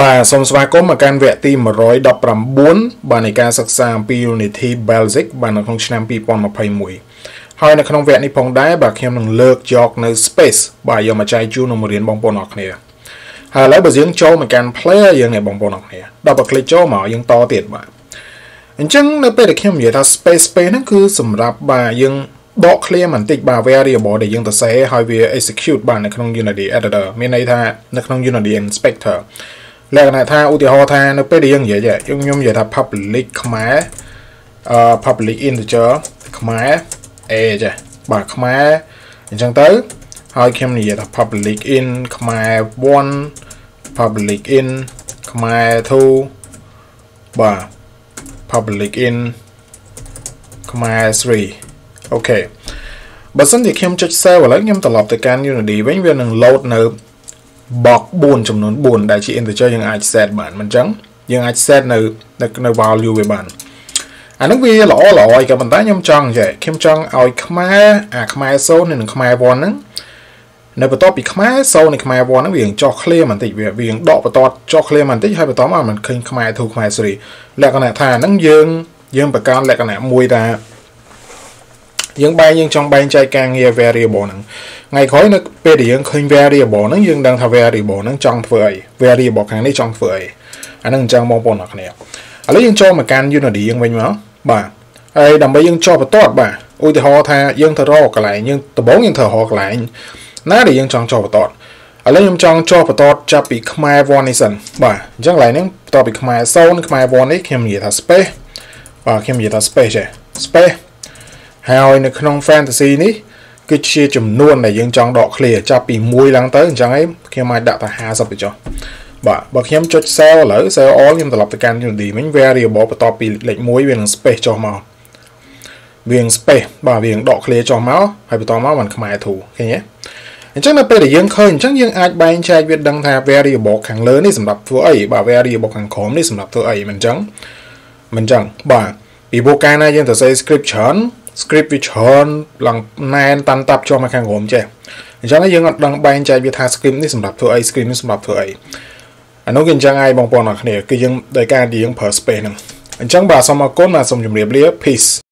បាទសូមស្វាគមន៍មកកាន់វគ្គទី119បាទនៃការសិក្សាអំពី Unity Basic បាទនៅក្នុងឆ្នាំ2021ហើយនៅក្នុងវគ្គនេះផងដែរបាទខ្ញុំនឹងលើកយកនៅ space បាទយកមកចែកជូននឹងរៀនបងប្អូនអរគ្នាហើយឥឡូវបើយើងចូលមកកាន់ player យើងនេះបងប្អូនអរគ្នាដល់បើ click ចូលមកយើងតទៀតបាទអញ្ចឹងនៅពេលដែលខ្ញុំនិយាយថា space space ហ្នឹងគឺសម្រាប់បាទយើងដក clear បន្តិចបាទ variable ដែលយើងទៅសេហើយវា execute បាទនៅក្នុង Unity editor មានន័យថានៅក្នុង Unity inspector លក្ខណៈថាឧទាហរណ៍ថានៅពេលដែលយើងនិយាយយើងខ្ញុំនិយាយថា public ខ្មែរអឺ public integer ខ្មែរ a ចាបាទខ្មែរអញ្ចឹងទៅហើយខ្ញុំនិយាយថា public in ខ្មែរ1 public in ខ្មែរ2បាទ public in ខ្មែរ3អូខេបើសិនជាខ្ញុំចុច save ឥឡូវខ្ញុំត្រឡប់ទៅកាន់ Unity វិញវានឹង load នៅ box 4ចំនួន4ដែលជា integer យើងអាច set បានមិនអញ្ចឹងយើងអាច set នៅនៅ value វាបានអានឹងវាល្អល្អឯក៏ប៉ុន្តែខ្ញុំចង់ចេះខ្ញុំចង់ឲ្យខ្មែរអាខ្មែរ0និងខ្មែរ1ហ្នឹងនៅបន្ទាប់ពីខ្មែរ0និងខ្មែរ1ហ្នឹងវាចោះ clear បន្តិចវាវាដកបន្ទាត់ចោះ clear បន្តិចហើយបន្តមកมันឃើញខ្មែរ 2ខ្មែរ3លក្ខណៈថាហ្នឹងយើងយើងបង្កើនលក្ខណៈមួយថាយើងបែងយើងចង់បែងចែកការងារ variable ហ្នឹង ថ្ងៃក្រោយនៅពេលដែលយើងឃើញ variable ហ្នឹងយើងដឹងថា variable ហ្នឹងចង់ធ្វើអី variable ខាងនេះចង់ធ្វើអីអាហ្នឹងអញ្ចឹងបងប្អូនអរគ្នាឥឡូវយើងចូលមកកាន់ Unity យើងវិញមកបាទហើយដើម្បីយើងចោះបន្ទាត់បាទឧទាហរណ៍ថាយើងទៅរកកន្លែងយើងដំបូងយើងត្រូវរកកន្លែងណាដែលយើងចង់ចោះបន្ទាត់ឥឡូវខ្ញុំចង់ចោះបន្ទាត់ចាប់ពីខ្មែរ1នេះសិនបាទអញ្ចឹងកន្លែងហ្នឹងបន្ទាប់ពីខ្មែរ0ខ្មែរ1នេះខ្ញុំនិយាយថា space បាទខ្ញុំនិយាយថា space ចេះ space ហើយនៅក្នុង fantasy នេះ គឺជាចំនួនដែលយើងចង់ដក clear ចាប់ពី1ឡើងទៅអញ្ចឹងឯងខ្ញុំអាចដាក់ថា50ទៅចុះបាទបើខ្ញុំចុច cell ឥឡូវ cell all ខ្ញុំត្រឡប់ទៅកាន់ Unity វិញ variable បន្ទាប់ពីលេខ1វានឹង space ចុះមកវានឹង space បាទវានឹងដក clear ចុះមកហើយបន្តមកมันខ្មែរធូឃើញទេអញ្ចឹងនៅពេលដែលយើងឃើញអញ្ចឹងយើងអាចបែងចែកវាដឹងថា variable ខាងលើនេះសម្រាប់ធ្វើអីបាទ variable ខាងក្រោមនេះសម្រាប់ធ្វើអីមិនអញ្ចឹងមិនអញ្ចឹងបាទពីព្រោះកាលណាយើងទៅសេ script ច្រើន script វាច្រើនឡើងណែនតាន់តាប់ជាប់មកខាងក្រោមចេះអញ្ចឹងយើងអត់ដឹងបែងចែកវាថា script នេះសម្រាប់ធ្វើអី script នេះសម្រាប់ធ្វើអីអានោះគឺអញ្ចឹងហើយបងប្អូនអរគ្នាគឺយើងដោយការដែលយើងប្រើ space ហ្នឹងអញ្ចឹងបាទសូមអរគុណបាទសូមជម្រាបលា peace